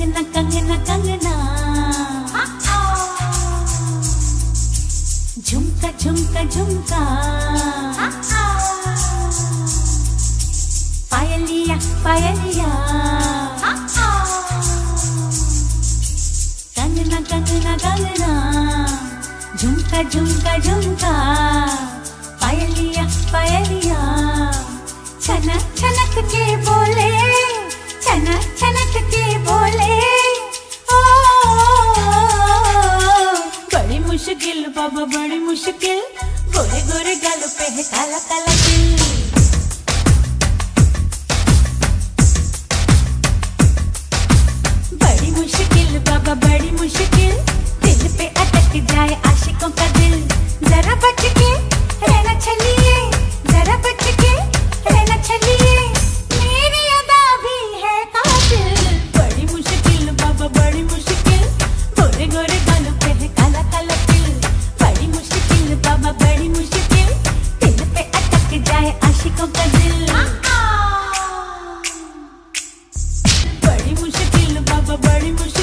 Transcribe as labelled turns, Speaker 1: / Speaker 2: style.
Speaker 1: कंगना कंगना कंगना झुमका झुमका झुमका पायलिया पायलिया कंगना कंगना कंगना झुमका झुमका झुमका पायलिया बाबा बड़ी मुश्किल। गोरे गोरे गालों पे है काला काला burning, but